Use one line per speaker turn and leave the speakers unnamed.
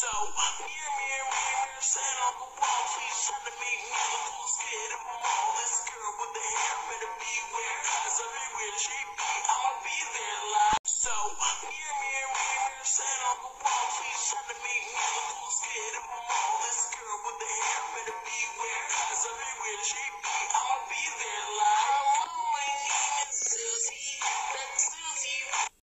So, mirror, mirror, mirror, stand on the wall. Please try to make me the coolest kid of them all. This girl with the hair better beware. Cause everywhere she be, I'ma be there live. So, mirror, mirror, mirror, stand on the wall. Please try to make me the coolest kid of them all. This girl with the hair better beware. Cause everywhere she be,